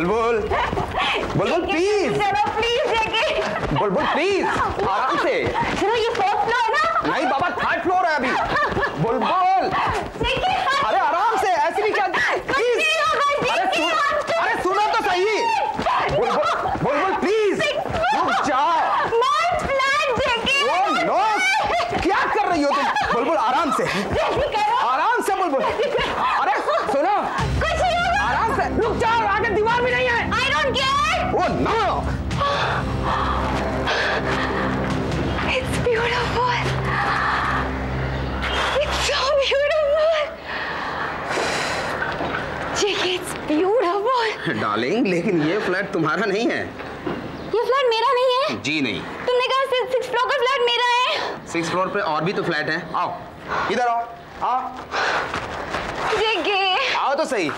बुलबुल बुलबुल please चलो please बोल बुलबुल please आराम से। चलो ये फोर्थ फ्लोर है ना। नहीं बाबा थर्ड फ्लोर है अभी। डार्लिंग लेकिन ये फ्लैट तुम्हारा नहीं है। ये फ्लैट मेरा नहीं है? जी नहीं। तुमने कहा सिक्स सिक्स फ्लोर का फ्लैट मेरा है। सिक्स फ्लोर पे और भी तो फ्लैट है। आओ इधर आओ। आओ। जेके। आओ तो सही।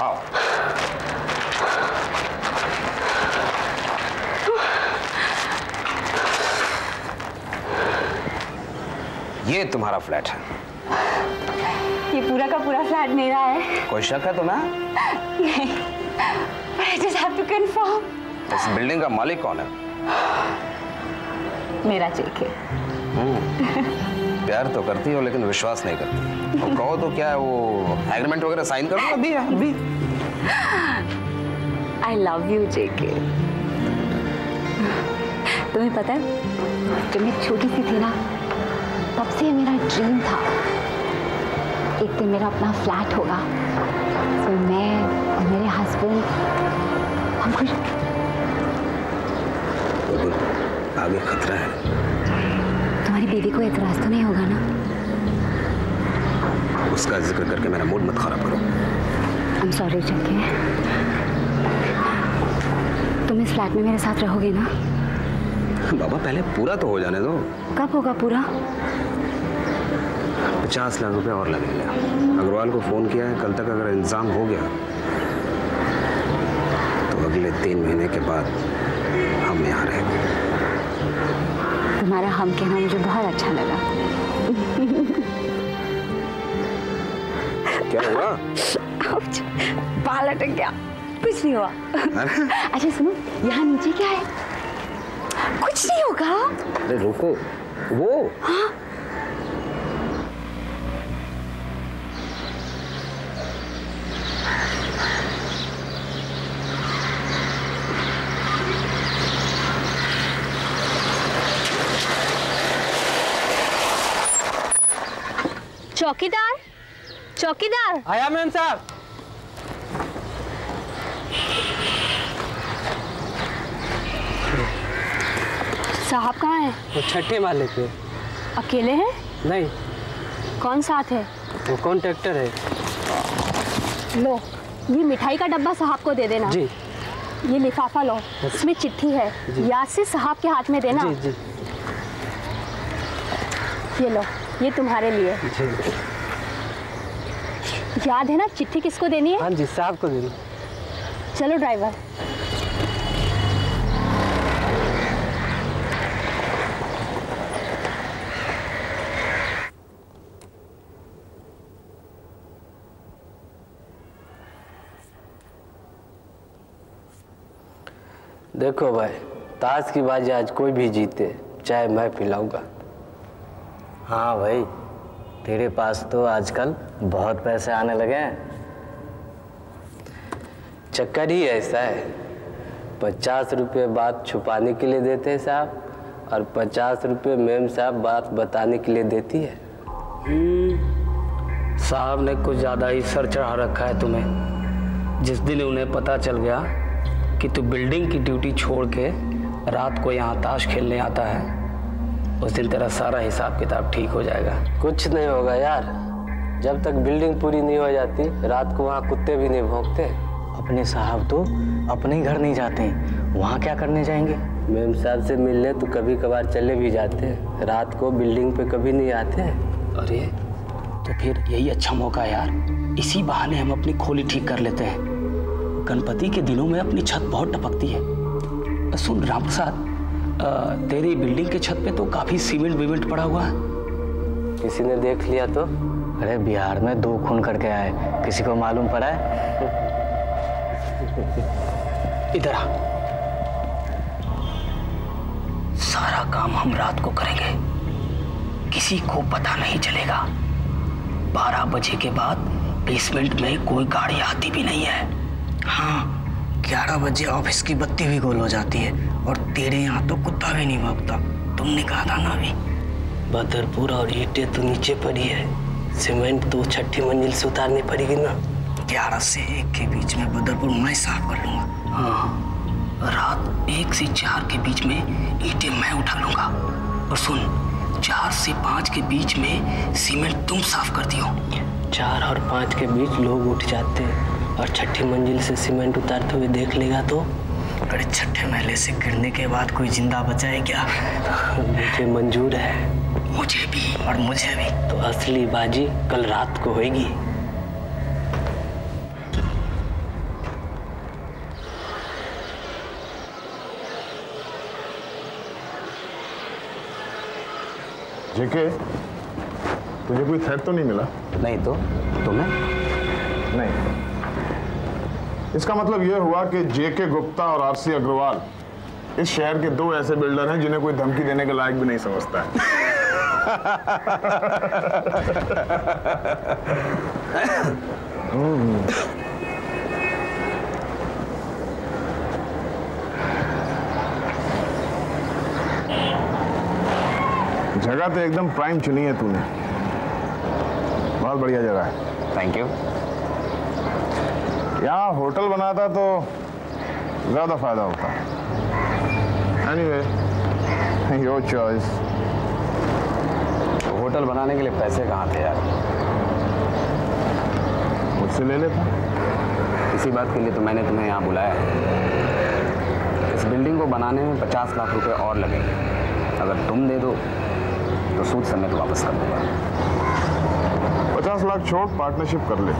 आओ। ये तुम्हारा फ्लैट है। ये पूरा का पूरा फ्लैट मेरा है। कोई शक है तुम्हें? But I just have to confirm. इस बिल्डिंग का मालिक कौन है? मेरा जेके। प्यार तो करती हो लेकिन विश्वास नहीं करती। और कहो तो क्या है वो एग्रीमेंट वगैरह साइन करो अभी अभी। I love you JK. तुम्हें पता है जब मैं छोटी सी थी ना तब से मेरा ड्रीम था। एक दिन मेरा अपना फ्लैट होगा। फिर मैं और मेरे हस्बैंड हम खुश आगे खतरा है। तुम्हारी बीवी को एतराज़ तो नहीं होगा ना? उसका ज़िक्र करके मेरा मूड मत खराब करो। आई एम सॉरी जेके तुम इस फ्लैट में मेरे साथ रहोगे ना? बाबा पहले पूरा तो हो जाने दो। कब होगा पूरा? पचास लाख रुपए और लगेंगे अग्रवाल को फ़ोन किया है कल तक अगर इंतज़ाम हो गया तो अगले तीन महीने के बाद हम यहाँ रहेंगे तुम्हारा हम कहना मुझे बहुत अच्छा लगा। क्या हुआ? बाल अटक गया। कुछ नहीं हुआ। अच्छा सुनो यहाँ नीचे क्या है? कुछ नहीं होगा। अरे रुको वो चौकीदार? चौकीदार? आया मैम साहब। साहब कहाँ है? वो छठे माले पे। अकेले हैं? नहीं। कौन साथ है? वो कॉन्ट्रैक्टर है। लो ये मिठाई का डब्बा साहब को दे देना। जी। ये लिफाफा लो इसमें चिट्ठी है। याद से साहब के हाथ में देना। जी जी। ये लो। ये तुम्हारे लिए। याद है ना चिट्ठी किसको देनी है? हाँ जी साहब को दे दो चलो ड्राइवर। देखो भाई ताश की बाजी आज कोई भी जीते चाहे मैं पिलाऊँगा। हाँ भाई, तेरे पास तो आजकल बहुत पैसे आने लगे हैं। चक्कर ही ऐसा है। पचास रुपये बात छुपाने के लिए देते हैं साहब, और पचास रुपये मैम साहब बात बताने के लिए देती है। साहब ने कुछ ज़्यादा ही सर चढ़ा रखा है तुम्हें। जिस दिन उन्हें पता चल गया कि तू बिल्डिंग की ड्यूटी छोड़ के रात को यहाँ ताश खेलने आता है उस दिन तेरा सारा हिसाब किताब ठीक हो जाएगा। कुछ नहीं होगा यार। जब तक बिल्डिंग पूरी नहीं हो जाती रात को वहाँ कुत्ते भी नहीं भौंकते। अपने साहब तो अपने ही घर नहीं जाते हैं। वहाँ क्या करने जाएँगे? मैम साहब से मिलने तो कभी कभार चले भी जाते हैं। रात को बिल्डिंग पे कभी नहीं आते हैं। अरे तो फिर यही अच्छा मौका है यार। इसी बहाने हम अपनी खोली ठीक कर लेते हैं। गणपति के दिनों में अपनी छत बहुत टपकती है। सुन राम प्रसाद तेरी बिल्डिंग के छत पे तो काफ़ी सीमेंट वीमेंट पड़ा हुआ है। किसी ने देख लिया तो? अरे बिहार में दो खून करके आए किसी को मालूम पड़ा है? इधर आ। सारा काम हम रात को करेंगे। किसी को पता नहीं चलेगा। बारह बजे के बाद बेसमेंट में कोई गाड़ी आती भी नहीं है। हाँ ग्यारह बजे ऑफ़िस की बत्ती भी गोल हो जाती है और तेरे यहाँ तो कुत्ता भी नहीं भौंकता तुमने कहा था ना अभी? बदरपुर और ईंटें तो नीचे पड़ी है। सीमेंट तो छठी मंजिल से उतारनी पड़ेगी ना। ग्यारह से एक के बीच में बदरपुर मैं साफ़ कर लूँगा। हाँ रात एक से चार के बीच में ईंटें मैं उठा लूँगा। और सुन चार से पाँच के बीच में सीमेंट तुम साफ़ कर दियो चार और पाँच के बीच लोग उठ जाते हैं। और छठी मंजिल से सीमेंट उतारते हुए देख लेगा तो? अरे छठे महले से गिरने के बाद कोई ज़िंदा बचा है क्या? मुझे मंजूर है। मुझे भी और मुझे भी। तो असली बाजी कल रात को होगी जेके तुझे कोई थ्रेट तो नहीं मिला? नहीं तो तुम्हें? नहीं। इसका मतलब यह हुआ कि जेके गुप्ता और आरसी अग्रवाल इस शहर के दो ऐसे बिल्डर हैं जिन्हें कोई धमकी देने के लायक भी नहीं समझता है। जगह तो एकदम प्राइम चुनी है तूने। बहुत बढ़िया जगह है। थैंक यू यहाँ होटल बनाता तो ज़्यादा फ़ायदा होता। एनीवे योर चॉइस होटल बनाने के लिए पैसे कहाँ थे यार? मुझसे ले लेता। इसी बात के लिए तो मैंने तुम्हें यहाँ बुलाया। है इस बिल्डिंग को बनाने में पचास लाख रुपए और लगेंगे। अगर तुम दे दो तो सूद समेत वापस कर दूँगा। पचास लाख छोड़ पार्टनरशिप कर ले।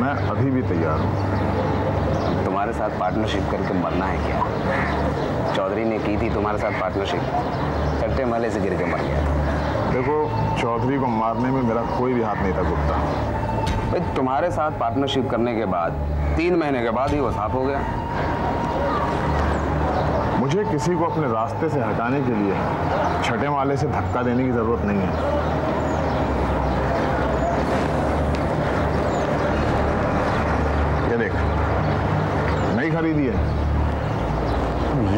मैं अभी भी तैयार हूँ। तुम्हारे साथ पार्टनरशिप करके मरना है क्या? चौधरी ने की थी तुम्हारे साथ पार्टनरशिप चट्टे मले से गिर के मर गया। था देखो चौधरी को मारने में मेरा कोई भी हाथ नहीं था गुप्ता भाई तुम्हारे साथ पार्टनरशिप करने के बाद तीन महीने के बाद ही वो साफ़ हो गया। मुझे किसी को अपने रास्ते से हटाने के लिए छठे माले से धक्का देने की ज़रूरत नहीं है ये देख नहीं खरीदी है।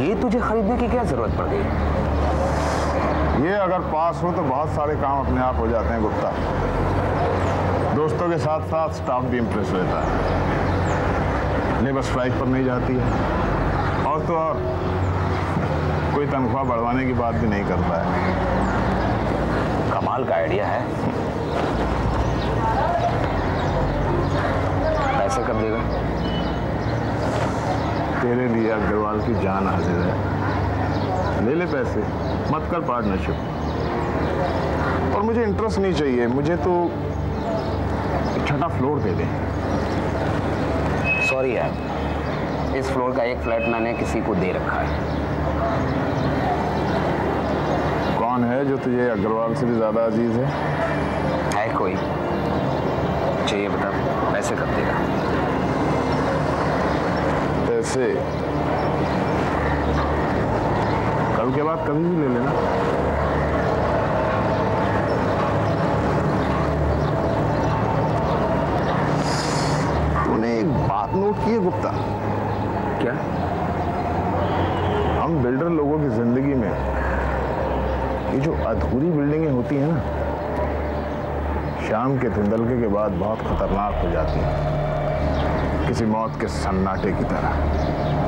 ये तुझे खरीदने की क्या ज़रूरत पड़ गई? ये अगर पास हो तो बहुत सारे काम अपने आप हो जाते हैं गुप्ता। दोस्तों के साथ साथ स्टाफ भी इम्प्रेस रहता है। लेबर स्ट्राइक पर नहीं जाती है। और तो और कोई तनख्वाह बढ़वाने की बात भी नहीं करता है कमाल का आइडिया है। पैसे कब देगा? तेरे लिए अग्रवाल की जान हाजिर है। ले ले पैसे मत कर पार्टनरशिप और मुझे इंटरेस्ट नहीं चाहिए मुझे तो एक छठा फ्लोर दे दे। सॉरी यार इस फ्लोर का एक फ्लैट मैंने किसी को दे रखा है। कौन है जो तुझे अग्रवाल से भी ज़्यादा अज़ीज़ है? है कोई? चाहिए बता पैसे कब देगा? पैसे कल के बाद कभी भी ले लेना। तूने एक बात नोट की है गुप्ता? क्या? हम बिल्डर लोगों की ज़िंदगी में ये जो अधूरी बिल्डिंगें होती हैं ना शाम के धुंधलके के बाद बहुत खतरनाक हो जाती हैं। किसी मौत के सन्नाटे की तरह।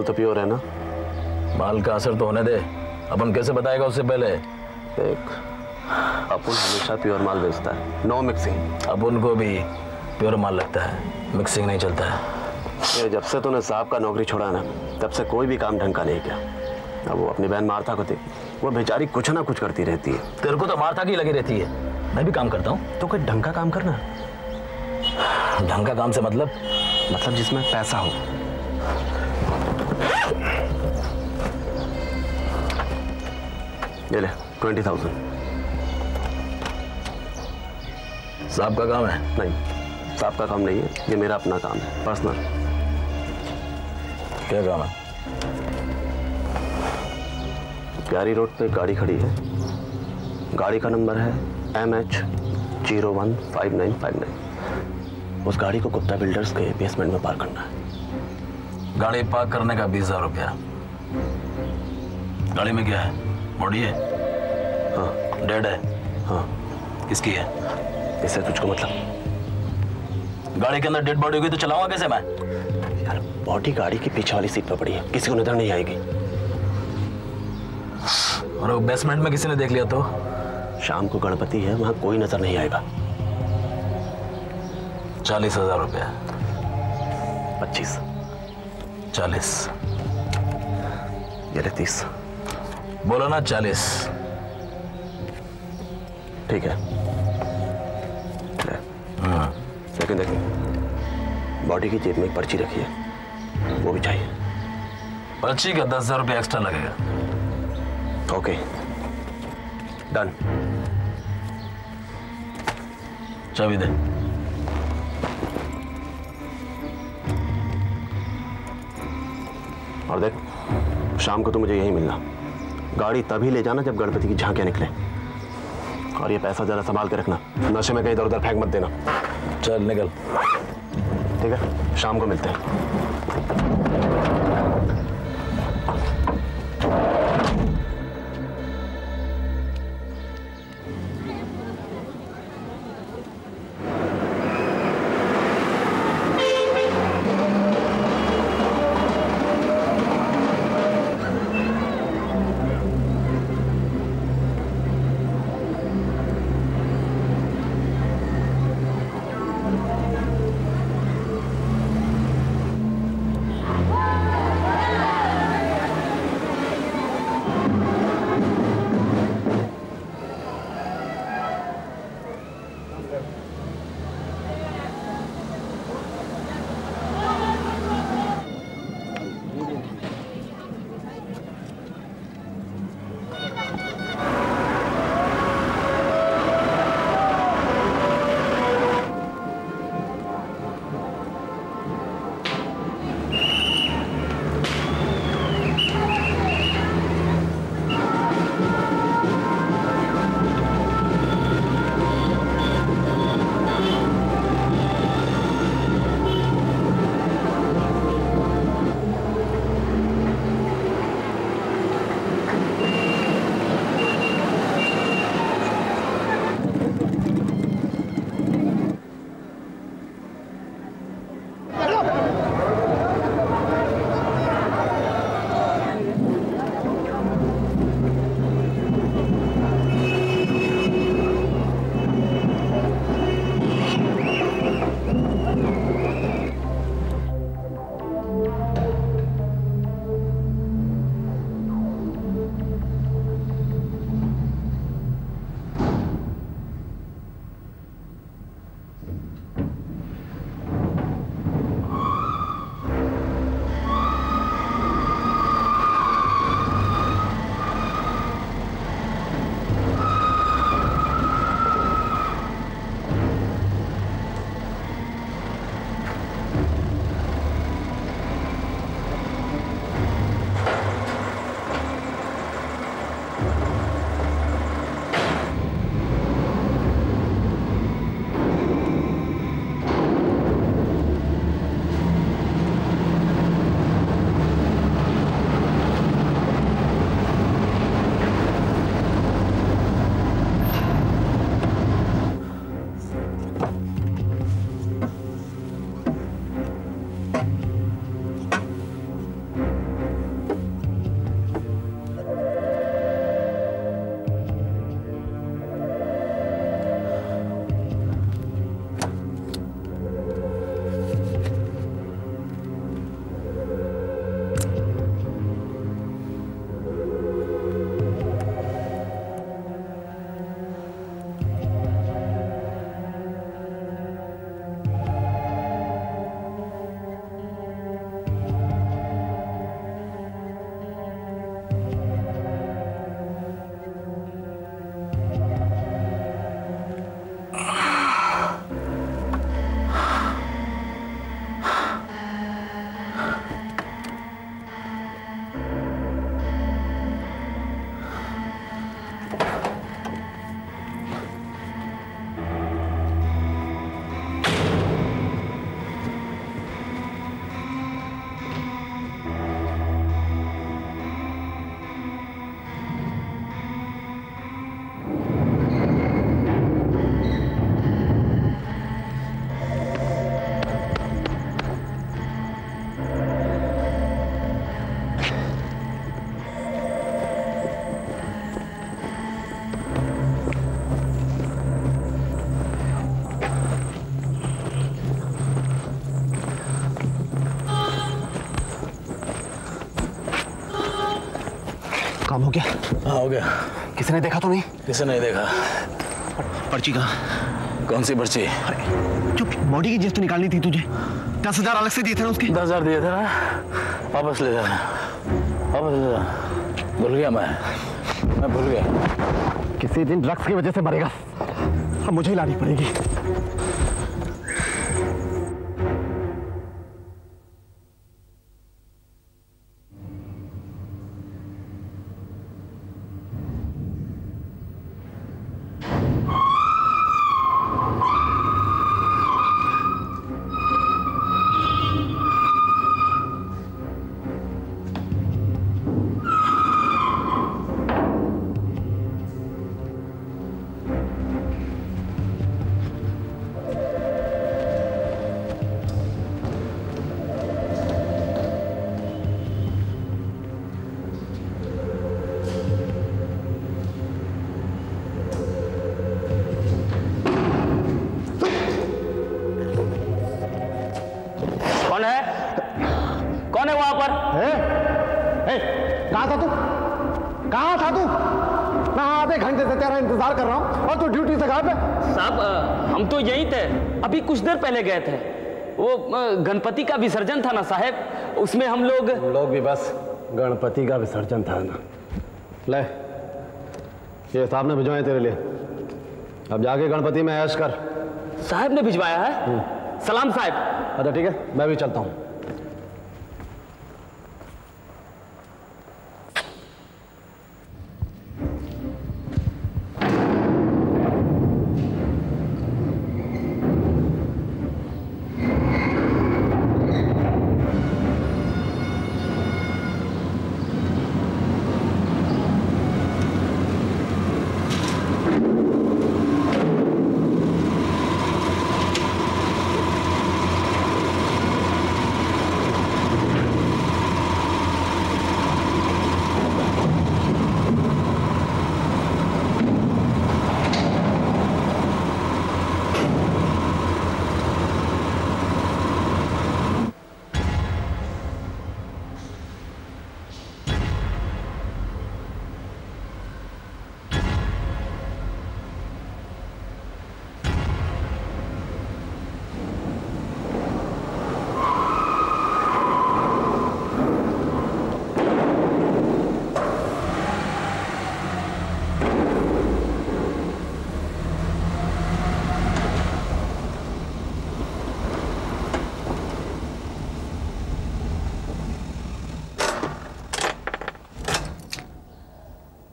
माल तो प्योर है ना? माल का असर तो होने दे। अपन कैसे बताएगा उससे पहले? देख अपन हमेशा प्योर माल बेचता है। नो मिक्सिंग अपन को भी प्योर माल लगता है। मिक्सिंग नहीं चलता है। ये जब से तूने साहब का नौकरी छोड़ा ना तब से कोई भी काम ढंग का नहीं किया। अब वो अपनी बहन मारता को देख वो बेचारी कुछ ना कुछ करती रहती है। तेरे को तो मारता की लगी रहती है। मैं भी काम करता हूँ। तो कोई ढंग का काम करना ढंग का काम से मतलब? मतलब जिसमें पैसा हो। ले ट्वेंटी थाउज़ेंड साहब का काम है? नहीं, साहब का काम नहीं है, ये मेरा अपना काम है पर्सनल क्या काम है? प्यारी रोड पे गाड़ी खड़ी है। गाड़ी का नंबर है M H zero one five nine five nine उस गाड़ी को गुप्ता बिल्डर्स के बेसमेंट में पार करना है। गाड़ी पार्क करने का बीस हज़ार रुपया। गाड़ी में क्या है? बॉडी है? हाँ डेड है। हाँ किसकी है? इससे तुझको मतलब। गाड़ी के अंदर डेड बॉडी होगी तो चलाऊँगा कैसे मैं? यार बॉडी गाड़ी की पीछे वाली सीट पर पड़ी है। किसी को नज़र नहीं आएगी। और बेसमेंट में किसी ने देख लिया तो? शाम को गणपति है, वहाँ कोई नज़र नहीं आएगा। चालीस हज़ार रुपया। पच्चीस। चालीस। ये तीस। बोलो ना चालीस। ठीक है। ले। लेकिन देखिए, बॉडी की जेब में एक पर्ची रखी है। वो भी चाहिए। पर्ची का दस हज़ार रुपया एक्स्ट्रा लगेगा। ओके। डन। चाबी दे। और देख, शाम को तो मुझे यही मिलना। गाड़ी तभी ले जाना जब गणपति की झांकियाँ निकले। और ये पैसा जरा संभाल के रखना। नशे में कहीं इधर उधर फेंक मत देना। चल निकल। ठीक है? शाम को मिलते हैं। काम हो गया। हाँ हो गया। किसी ने देखा तो नहीं? किसी नहीं देखा। पर्ची कहाँ? कौन सी पर्ची? चुप बॉडी की जिस तो निकालनी थी तुझे। दस हज़ार अलग से दिए थे ना उसके। दस हज़ार दिए थे ना? वापस ले जाना वापस ले जाना भूल गया मैं। मैं भूल गया। किसी दिन ड्रग्स की वजह से मरेगा। अब मुझे ही लानी पड़ेगी। अभी कुछ देर पहले गए थे। वो गणपति का विसर्जन था ना साहेब? उसमें हम लोग हम लोग भी बस गणपति का विसर्जन था ना। ले ये साहब ने भिजवाए तेरे लिए। अब जाके गणपति में ऐश कर। साहब ने भिजवाया है? सलाम साहब। अच्छा ठीक है मैं भी चलता हूँ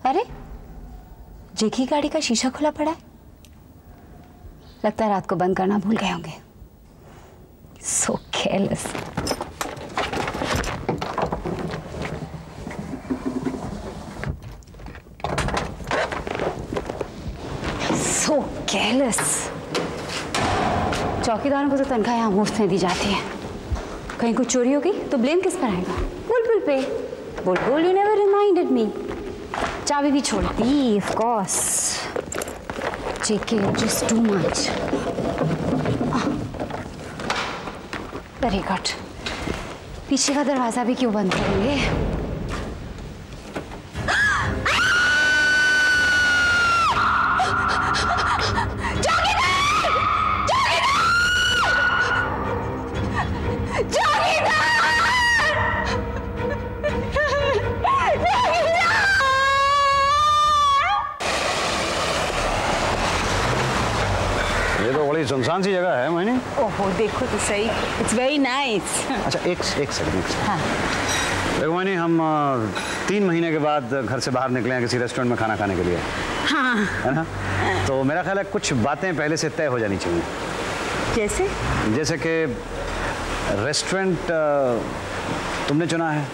अरे जेकी गाड़ी का शीशा खुला पड़ा है? लगता है रात को बंद करना भूल गए होंगे। सो केयरलेस सो केयरलेस चौकीदारों को तो तनख्वाह मुफ़्त में दी जाती है। कहीं कुछ चोरी होगी तो ब्लेम किस पर आएगा? बुलबुल पे बुलबुल यू नेवर रिमाइंडेड मी चाबी भी छोड़ दी of course JK just too much very good पीछे का दरवाज़ा भी क्यों बंद करेंगे? एक एक सेकंड हाँ। देखो हम तीन महीने के बाद घर से बाहर निकले हैं किसी रेस्टोरेंट में खाना खाने के लिए। हाँ। है ना? तो मेरा ख्याल है कुछ बातें पहले से तय हो जानी चाहिए। कैसे जैसे कि रेस्टोरेंट तुमने चुना है।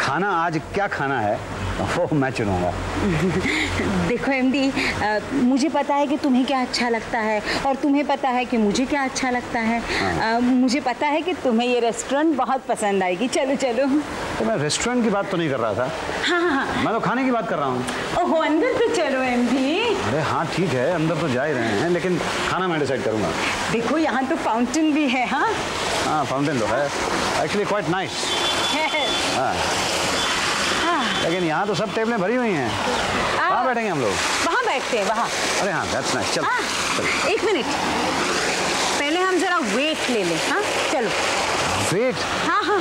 खाना आज क्या खाना है? वो मैं चुनूँगा। देखो एमडी मुझे पता है कि तुम्हें क्या अच्छा लगता है और तुम्हें पता है कि मुझे क्या अच्छा लगता है। अ, मुझे पता है कि तुम्हें ये रेस्टोरेंट बहुत पसंद आएगी। चलो चलो। तो मैं रेस्टोरेंट की बात तो नहीं कर रहा था। हाँ हाँ हाँ। मैं तो खाने की बात कर रहा हूँ। ओहो अंदर तो चलो एमडी अरे हाँ ठीक है अंदर तो जा ही रहे हैं लेकिन खाना मैं डिसाइड करूँगा। देखो यहाँ तो फाउंटेन भी है हाँ। हाँ फाउंटेन तो है। एक्चुअली क्वाइट नाइस हाँ हाँ। लेकिन यहाँ तो सब टेबलें भरी हुई हैं। कहाँ बैठेंगे हम लोग? वहाँ बैठते हैं वहाँ। अरे हाँ दैट्स नाइस चल। हाँ एक मिनट। पहले हम जरा वेट ले लें हाँ चलो। वेट हाँ हाँ।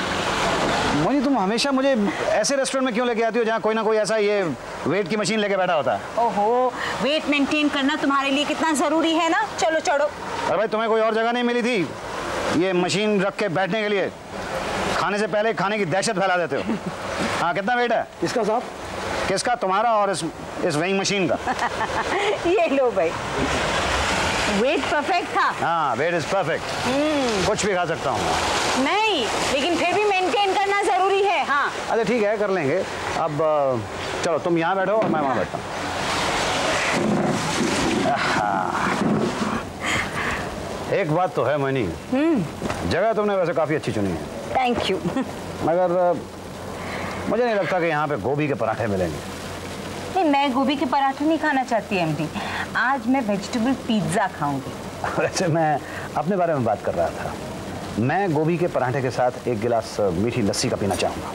मोनी तुम हमेशा मुझे ऐसे रेस्टोरेंट में क्यों लेके आती हो जहाँ कोई ना कोई ऐसा ये वेट की मशीन लेके बैठा होता? है ओहो वेट मेंटेन करना तुम्हारे लिए कितना ज़रूरी है ना? चलो चढ़ो। अरे भाई तुम्हें कोई और जगह नहीं मिली थी? ये मशीन रख के बैठने के लिए। खाने से पहले खाने की दहशत फैला देते हो। हाँ कितना वेट है? किसका साहब? किसका? तुम्हारा और इस इस वेइंग मशीन का। ये लो भाई। वेट परफेक्ट था। हाँ वेट इज़ परफेक्ट कुछ भी खा सकता हूँ। नहीं लेकिन फिर भी मेंटेन करना ज़रूरी है हाँ। अच्छा ठीक है कर लेंगे। अब चलो तुम यहाँ बैठो और मैं वहाँ बैठता हूँ। एक बात तो है मनी। जगह तुमने वैसे काफ़ी अच्छी चुनी है। थैंक यू मगर मुझे नहीं लगता कि यहाँ पे गोभी के पराठे मिलेंगे। नहीं मैं गोभी के पराठे नहीं खाना चाहती एमडी आज मैं वेजिटेबल पिज़्ज़ा खाऊँगी। वैसे मैं अपने बारे में बात कर रहा था। मैं गोभी के पराठे के साथ एक गिलास मीठी लस्सी का पीना चाहूँगा।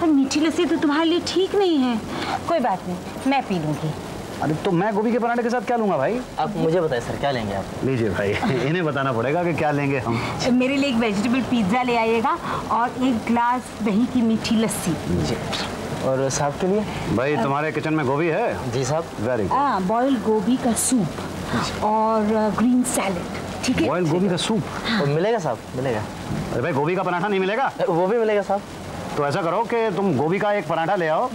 पर मीठी लस्सी तो तुम्हारे लिए ठीक नहीं है। कोई बात नहीं मैं पी लूँगी। अरे तो मैं गोभी के पराठे के साथ क्या लूँगा भाई? आप मुझे बताइए सर क्या लेंगे आप? लीजिए भाई इन्हें बताना पड़ेगा कि क्या लेंगे हम। मेरे लिए एक वेजिटेबल पिज़्ज़ा ले आइएगा और एक ग्लास दही की मीठी लस्सी। और साहब के लिए? भाई तुम्हारे किचन में गोभी है? जी साहब। वेरी गुड हाँ बॉयल गोभी का सूप और ग्रीन सैलेड ठीक है? बॉयल गोभी का सूप मिलेगा साहब? मिलेगा। अरे भाई गोभी का पराठा नहीं मिलेगा? वो भी मिलेगा साहब। तो ऐसा करो कि तुम गोभी का एक पराठा ले आओ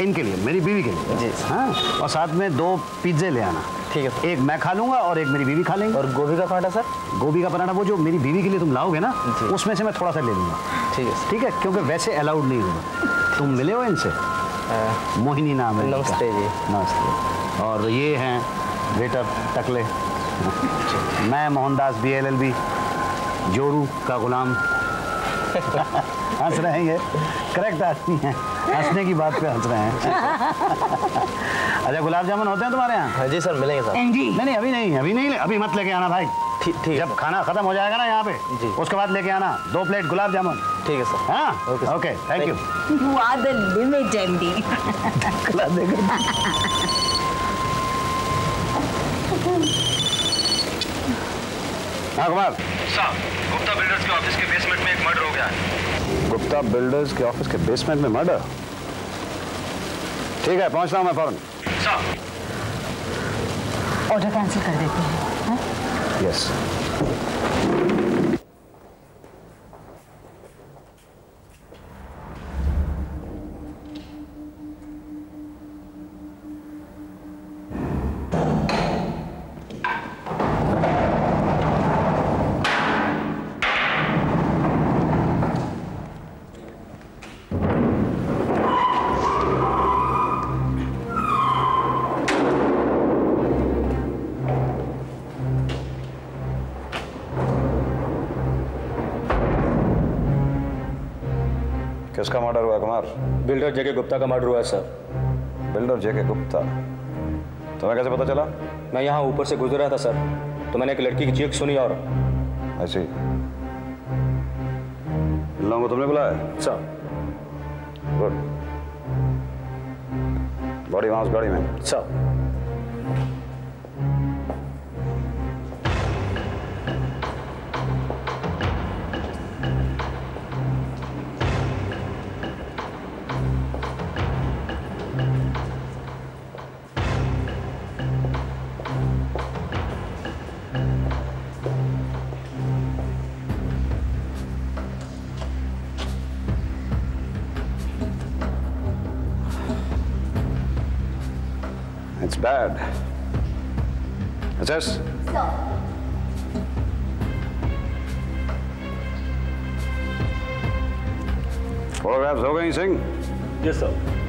इनके लिए मेरी बीवी के लिए। जी। हाँ? और साथ में दो पिज्जे ले आना। ठीक है। एक मैं खा लूँगा और एक मेरी बीवी खा लेंगे। और गोभी का पराठा सर? गोभी का पराठा वो जो मेरी बीवी के लिए तुम लाओगे ना उसमें से मैं थोड़ा सा ले लूँगा। ठीक है ठीक है? क्योंकि वैसे अलाउड नहीं होगा। तुम मिले हो इनसे? मोहिनी नाम है नमस्ते जी। नमस्ते। और ये हैं वेटर टकले। मैं Mohandas B L L B जोरू का गुलाम। हंस रहे हैं ये। करेक्ट आदमी है। हंसने की बात पे हंस रहे हैं। अच्छा गुलाब जामुन होते हैं तुम्हारे यहाँ? हाँ जी सर मिलेंगे एमडी नहीं नहीं अभी नहीं अभी नहीं अभी मत लेके आना भाई। ठीक ठीक जब खाना खत्म हो जाएगा ना यहाँ पे जी। उसके बाद लेके आना। दो प्लेट गुलाब जामुन। ठीक है सर। हाँ? Okay thank you you are the limit MD हाँ कुमार साहब गुप्ता बिल्डर्स के ऑफ़िस के बेसमेंट में एक मर्डर हो गया। है गुप्ता बिल्डर्स के ऑफ़िस के बेसमेंट में मर्डर ठीक है पहुँच रहा हूँ मैं फ़ौरन। ऑर्डर कैंसिल कर देते हैं हाँ? यस किसका मर्डर हुआ कुमार? बिल्डर जगह गुप्ता का मर्डर हुआ है सर। बिल्डर जेके गुप्ता? तुम्हें कैसे पता चला? मैं यहाँ ऊपर से गुजर रहा था सर। तो मैंने एक लड़की की चीख सुनी और ऐसी लोगों को तुमने बुलाया? सर। गुड बॉडी वहाँ उस गाड़ी में। सर। Bad. SS? फोटोग्राफ्स हो गई Singh yes sir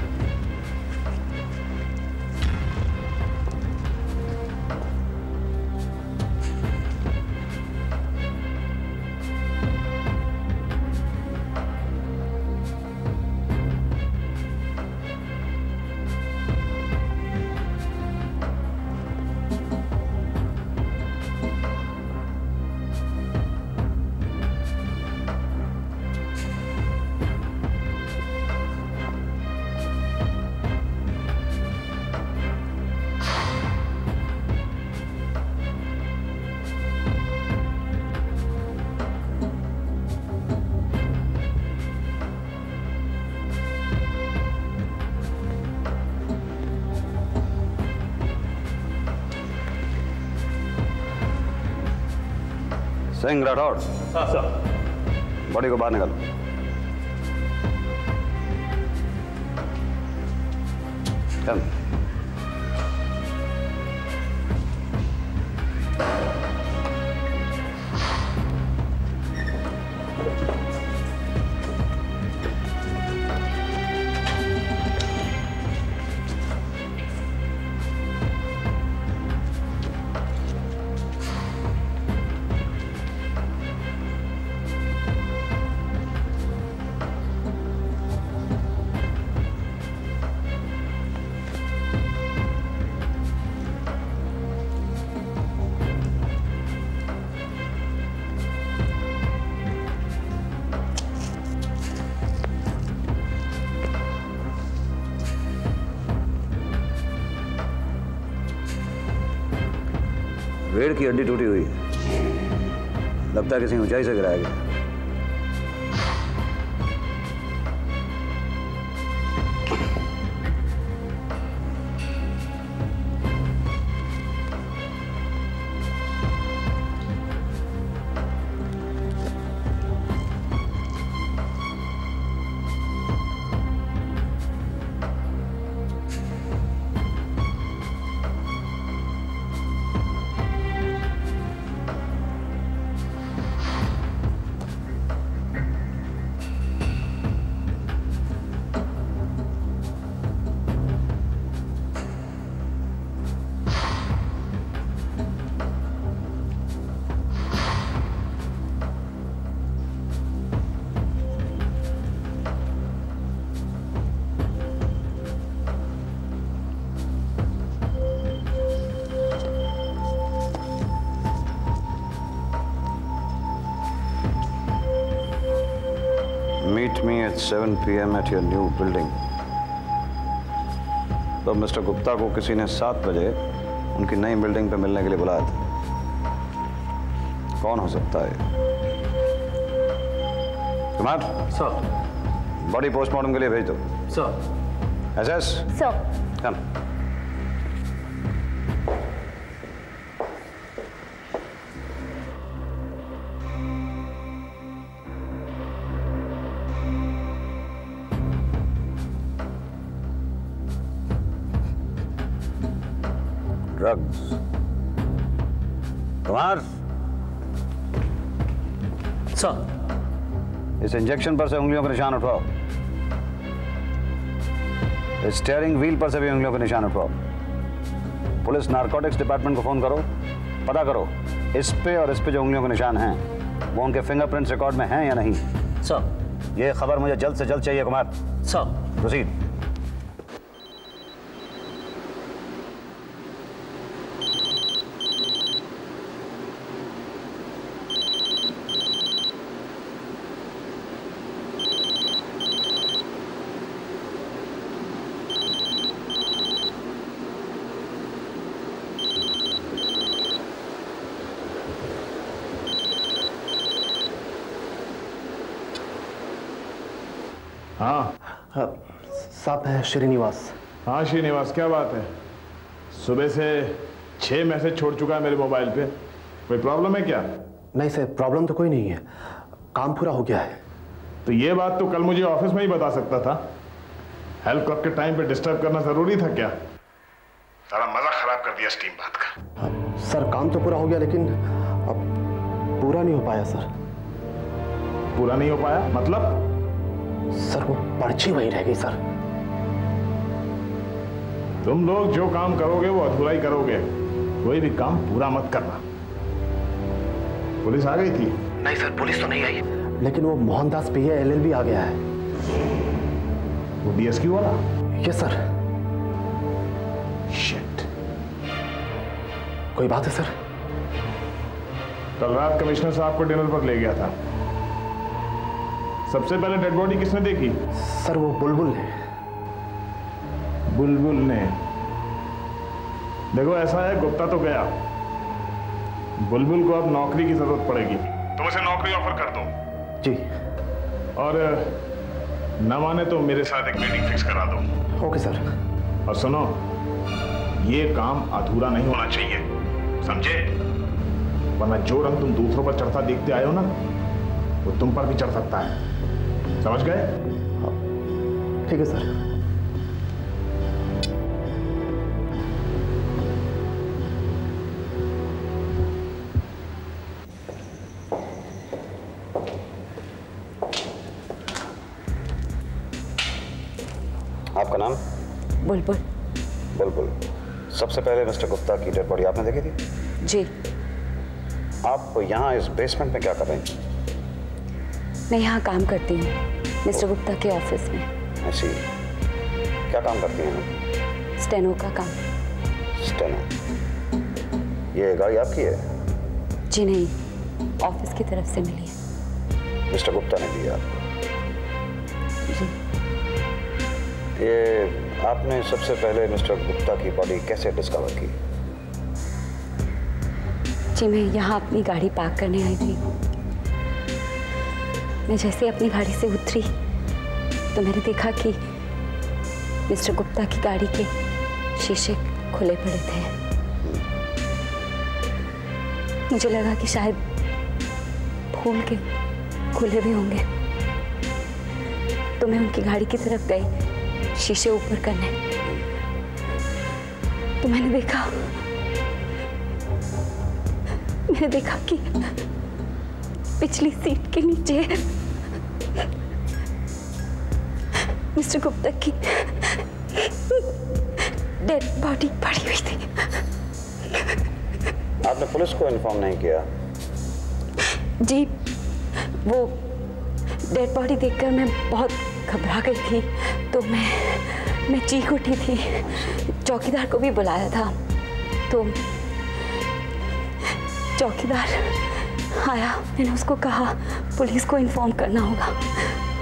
Singh Rathore body को बाहर निकालो। रीढ़ की हड्डी टूटी हुई है। लगता है किसी ऊंचाई से गिराया गया। 7 p.m. at your new building. तो मिस्टर गुप्ता को किसी ने सात बजे उनकी नई बिल्डिंग पे मिलने के लिए बुलाया था। कौन हो सकता है? कुमार? सर। बॉडी पोस्टमार्टम के लिए भेज दो। सर। S S sir. कम ड्रग्स कुमार। सर। इस इंजेक्शन पर से उंगलियों के निशान उठाओ। इस स्टीयरिंग व्हील पर से भी उंगलियों के निशान उठाओ। पुलिस नारकोटिक्स डिपार्टमेंट को फ़ोन करो। पता करो इस पे और इस पे जो उंगलियों के निशान हैं वो उनके फिंगरप्रिंट्स रिकॉर्ड में हैं या नहीं? सर। ये खबर मुझे जल्द से जल्द चाहिए कुमार। सर। प्रोसीड हाँ साहब है श्रीनिवास। हाँ श्रीनिवास क्या बात है? सुबह से छह मैसेज छोड़ चुका है मेरे मोबाइल पे। कोई प्रॉब्लम है क्या? नहीं सर प्रॉब्लम तो कोई नहीं है। काम पूरा हो गया है। तो ये बात तो कल मुझे ऑफ़िस में ही बता सकता था। हेल्प क्लब के टाइम पे डिस्टर्ब करना ज़रूरी था क्या? सारा मज़ा खराब कर दिया स्टीम बात का। सर काम तो पूरा हो गया लेकिन अब पूरा नहीं हो पाया सर। पूरा नहीं हो पाया? मतलब? सर वो पर्ची वहीं रह गई सर। तुम लोग जो काम करोगे वो अधूरा ही करोगे। कोई भी काम पूरा मत करना। पुलिस आ गई थी? नहीं सर पुलिस तो नहीं आई। लेकिन वो मोहनदास पी एल एल आ गया है। वो डीएसक्यू वाला? Yes sir. शिट कोई बात है सर? कल रात कमिश्नर साहब को डिनर पर ले गया था। सबसे पहले डेड बॉडी किसने देखी? सर वो बुलबुल ने। बुलबुल ने। देखो ऐसा है गुप्ता तो गया। बुलबुल को अब नौकरी की ज़रूरत पड़ेगी। तुम उसे नौकरी ऑफ़र कर दो। जी। और न माने तो मेरे साथ एक मीटिंग फिक्स करा दो। Okay sir. और सुनो ये काम अधूरा नहीं होना चाहिए। समझे? वरना जो रंग तुम दूसरों पर चढ़ता देखते आए हो ना वो तुम पर भी चढ़ सकता है। समझ गए? ठीक है सर। आपका नाम? बुलबुल बुलबुल सबसे पहले मिस्टर गुप्ता की डेड बॉडी आपने देखी थी? जी। आप यहाँ इस बेसमेंट में क्या कर रही थी मैं यहाँ काम करती हूँ मिस्टर गुप्ता के ऑफ़िस में। ऐसी क्या काम करती हैं स्टेनो का काम। स्टेनो? ये गाड़ी आपकी है? जी नहीं ऑफ़िस की तरफ़ से मिली है। मिस्टर गुप्ता ने दी आपको? जी। ये आपने सबसे पहले मिस्टर गुप्ता की बॉडी कैसे डिस्कवर की? जी मैं यहाँ अपनी गाड़ी पार्क करने आई थी। मैं जैसे अपनी गाड़ी से उतरी तो मैंने देखा कि मिस्टर गुप्ता की गाड़ी के शीशे खुले पड़े थे। मुझे लगा कि शायद फूल के खुले भी होंगे। तो मैं उनकी गाड़ी की तरफ़ गई, शीशे ऊपर करने। तो मैंने देखा मैंने देखा कि पिछली सीट के नीचे। मिस्टर गुप्ता की डेड बॉडी पड़ी हुई थी। आपने पुलिस को इन्फॉर्म नहीं किया? जी वो डेड बॉडी देखकर मैं बहुत घबरा गई थी तो मैं मैं चीख उठी थी। चौकीदार को भी बुलाया था तो चौकीदार आया मैंने उसको कहा पुलिस को इन्फॉर्म करना होगा।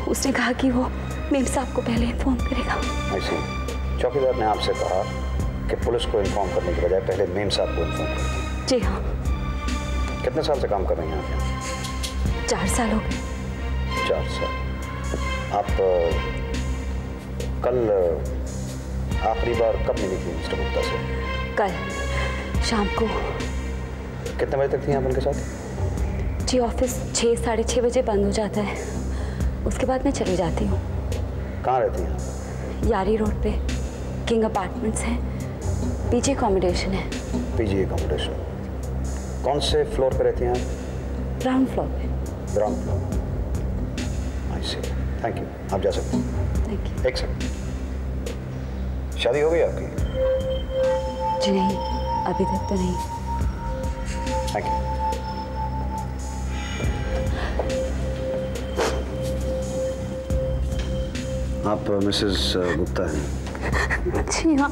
उसने कहा कि वो मेम साहब को पहले इन्फॉर्म करेगा। चौकीदार ने आपसे कहा कि पुलिस को इन्फॉर्म करने के बजाय पहले मेम साहब को इन्फॉर्म कर। जी हाँ। कितने साल से काम कर रही हैं आप चार साल हो गए। चार साल। आप कल आखिरी बार कब मिली थी मिस्टर गुप्ता से? कल शाम को। कितने बजे तक थी आप उनके साथ? जी ऑफ़िस छः साढ़े छः बजे बंद हो जाता है। उसके बाद मैं चली जाती हूँ। कहाँ रहती हैं? यारी रोड पे। किंग अपार्टमेंट्स हैं। पीछे अकोमोडेशन है। पीजी एकोमोडेशन कौन से फ्लोर पे रहती हैं आप? ग्राउंड फ्लोर पे। Ground floor. I see thank you आप जा सकते हैं। थैंक यू एक सेकंड शादी हो गई आपकी? जी नहीं। अभी तक तो नहीं। थैंक यू आप मिसेस गुप्ता हैं। जी हाँ।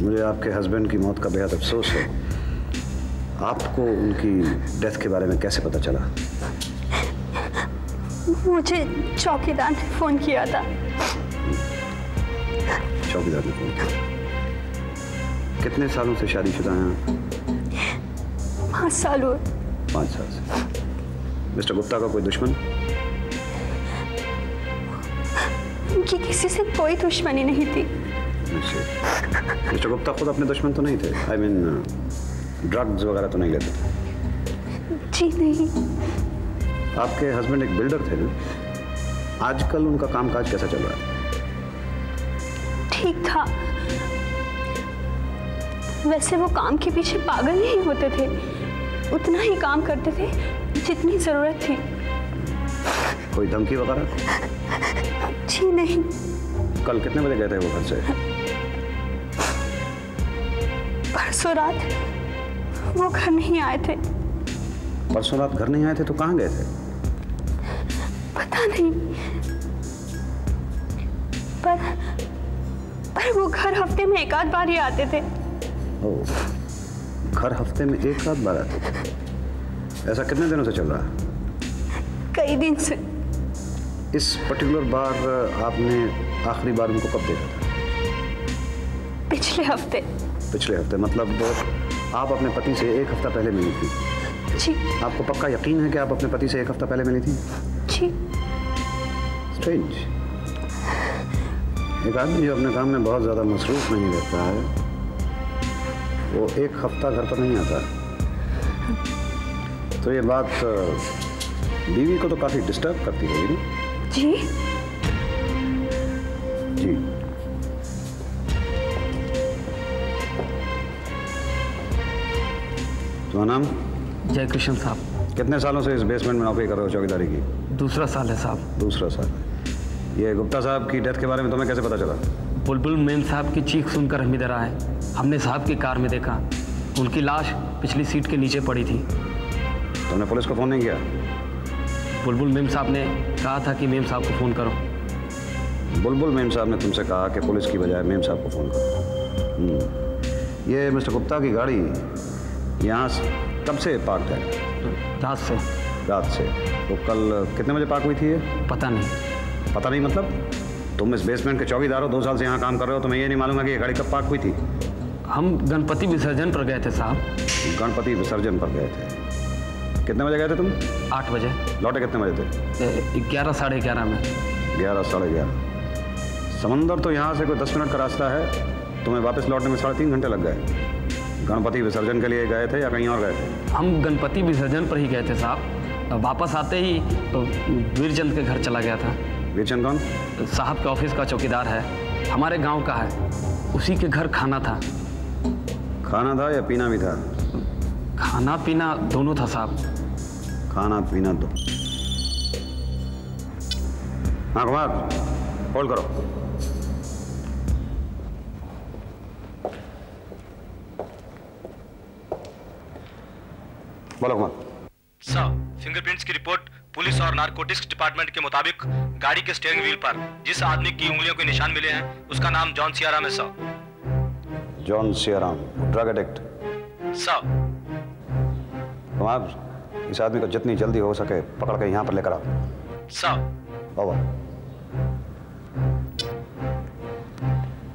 मुझे आपके हस्बैंड की मौत का बेहद अफसोस है। आपको उनकी डेथ के बारे में कैसे पता चला? मुझे चौकीदार ने फ़ोन किया था। चौकीदार ने फ़ोन किया। कितने सालों से शादीशुदा हैं आप? पाँच साल हुए। पाँच साल से। मिस्टर गुप्ता का कोई दुश्मन? किसी से कोई दुश्मनी नहीं थी। अच्छा। मिस्टर गुप्ता खुद अपने दुश्मन तो नहीं थे? आई मीन ड्रग्स वगैरह तो नहीं लेते? जी नहीं। आपके हस्बैंड एक बिल्डर थे ना? आजकल उनका कामकाज कैसा चल रहा है? ठीक था। वैसे वो काम के पीछे पागल नहीं होते थे। उतना ही काम करते थे जितनी ज़रूरत थी। कोई धमकी वगैरह? जी नहीं। कल कितने बजे गए थे वो घर से? परसों रात वो घर नहीं आए थे। परसों रात घर नहीं आए थे तो कहाँ गए थे? पता नहीं। पर पर वो घर हफ़्ते में एक आध बार ही आते थे। ओह घर हफ़्ते में एक रात बार आते थे? ऐसा कितने दिनों से चल रहा है? कई दिन से। इस पर्टिकुलर बार आपने आखिरी बार उनको कब देखा था? पिछले हफ़्ते। पिछले हफ़्ते मतलब आप अपने पति से एक हफ़्ता पहले मिली थी? जी। आपको पक्का यकीन है कि आप अपने पति से एक हफ़्ता पहले मिली थी? जी। स्ट्रेंज एक आदमी जो अपने काम में बहुत ज़्यादा मसरूफ नहीं रहता है वो एक हफ़्ता घर पर नहीं आता। तो ये बात बीवी को तो काफ़ी डिस्टर्ब करती होगी ना। जी। जी। तुम्हारा नाम? जय कृष्ण साहब। कितने सालों से इस बेसमेंट में नौकरी कर रहे हो चौकीदारी की? दूसरा साल है साहब। दूसरा साल। ये गुप्ता साहब की डेथ के बारे में तुम्हें कैसे पता चला? बुलबुल मेम साहब की चीख सुनकर हम इधर आए हमने साहब की कार में देखा। उनकी लाश पिछली सीट के नीचे पड़ी थी। तुमने पुलिस को फ़ोन नहीं किया? बुलबुल मेम साहब ने कहा था कि मेम साहब को फ़ोन करो। बुलबुल मेम साहब ने तुमसे कहा कि पुलिस की बजाय मेम साहब को फ़ोन करो। हम्म। ये मिस्टर गुप्ता की गाड़ी यहाँ से कब से पार्क है? रात से। रात से। तो कल कितने बजे पार्क हुई थी ये? पता नहीं। पता नहीं मतलब? तुम इस बेसमेंट के चौकीदार हो दो साल से यहाँ काम कर रहे हो तो मैं ये नहीं मालूम है कि ये गाड़ी कब पार्क हुई थी? हम गणपति विसर्जन पर गए थे साहब। गणपति विसर्जन पर गए थे। कितने बजे गए थे तुम? आठ बजे। लौटे कितने बजे थे? ग्यारह साढ़े ग्यारह में। ग्यारह साढ़े ग्यारह। समंदर तो यहाँ से कोई दस मिनट का रास्ता है। तुम्हें वापस लौटने में साढ़े तीन घंटे लग गए। गणपति विसर्जन के लिए गए थे या कहीं और गए थे? हम गणपति विसर्जन पर ही गए थे साहब। वापस आते ही तो वीरचंद के घर चला गया था। वीरचंद कौन? साहब के ऑफ़िस का चौकीदार है। हमारे गाँव का है। उसी के घर खाना था। खाना था या पीना भी था? खाना पीना दोनों था साहब। खाना पीना दो। हाँ कुमार होल्ड करो। बोलो कुमार सर फिंगरप्रिंट्स की रिपोर्ट पुलिस और नारकोटिक्स डिपार्टमेंट के मुताबिक गाड़ी के स्टेयरिंग व्हील पर जिस आदमी की उंगलियों के निशान मिले हैं उसका नाम जॉन सियाराम है sir. John Siyaram drug addict. Sir Kumar इस आदमी को जितनी जल्दी हो सके पकड़ के यहाँ पर लेकर आओ। सर बाबा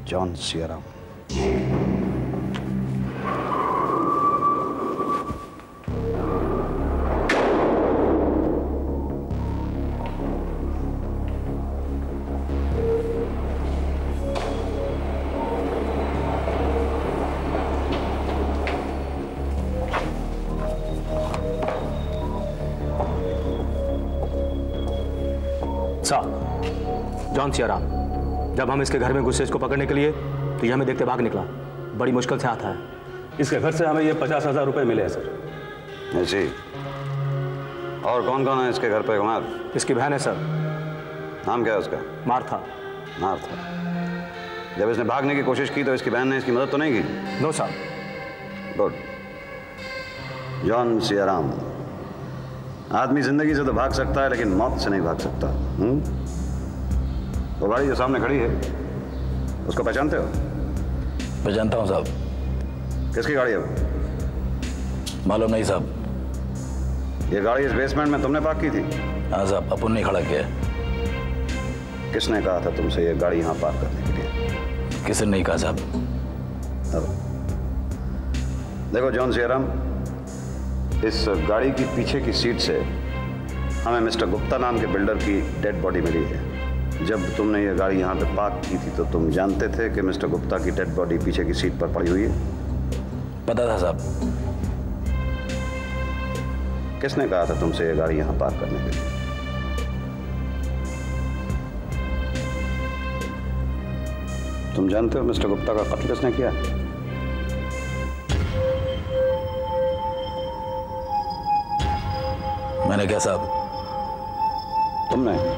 जॉन सियाराम। जॉन जब हम इसके घर में घुसे इसको पकड़ने के लिए तो ये हमें देखते भाग निकला। बड़ी मुश्किल से आता है इसके घर से हमें ये पचास हज़ार रुपए मिले हैं सर। जी। और कौन कौन है इसके घर पे कुमार? इसकी बहन है सर। नाम क्या है उसका? मार्था। मार्था। जब इसने भागने की कोशिश की तो इसकी बहन ने इसकी मदद तो नहीं की? नो साहब गुड जॉन सियाराम आदमी ज़िंदगी से तो भाग सकता है लेकिन मौत से नहीं भाग सकता। हम्म? वो गाड़ी जो सामने खड़ी है उसको पहचानते हो? पहचानता हूँ साहब। किसकी गाड़ी है वो? मालूम नहीं साहब। ये गाड़ी इस बेसमेंट में तुमने पार्क की थी? हाँ साहब अपन ने खड़ा किया किसने कहा था तुमसे ये गाड़ी यहाँ पार्क करने के लिए? किसने नहीं कहा साहब। अब देखो जॉन सियाराम इस गाड़ी की पीछे की सीट से हमें मिस्टर गुप्ता नाम के बिल्डर की डेड बॉडी मिली है। जब तुमने ये गाड़ी यहाँ पे पार्क की थी तो तुम जानते थे कि मिस्टर गुप्ता की डेड बॉडी पीछे की सीट पर पड़ी हुई है? पता था साहब। किसने कहा था तुमसे ये गाड़ी यहाँ पार्क करने के लिए? तुम जानते हो मिस्टर गुप्ता का कत्ल किसने किया? मैंने क्या साहब। तुमने?